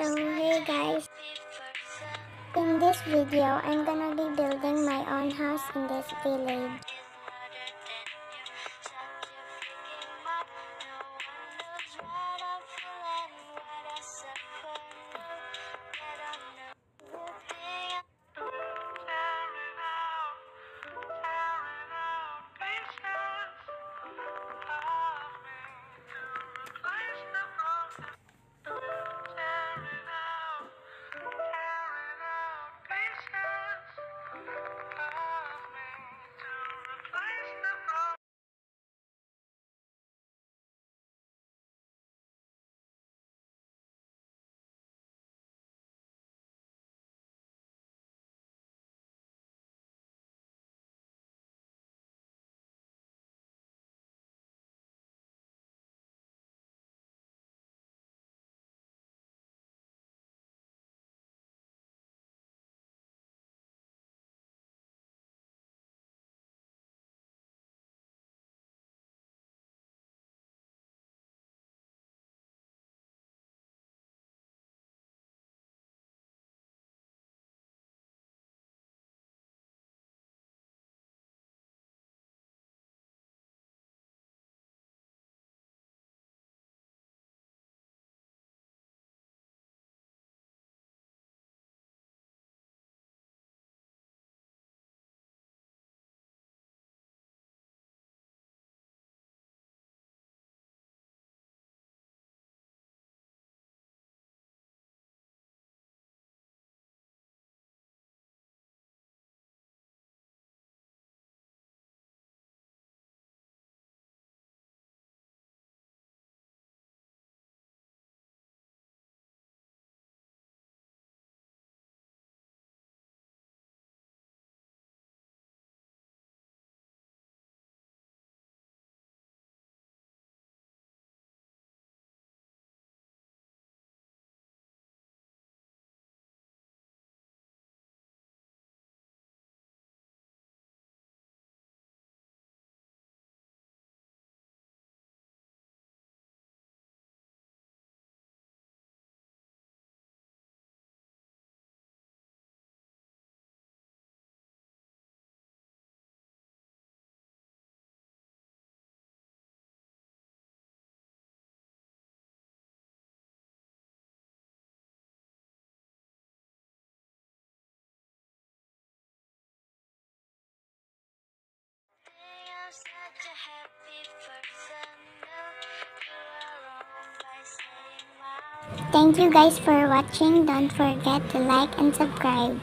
So hey guys, in this video I'm gonna be building my own house in this village. Thank you guys for watching. Don't forget to like and subscribe.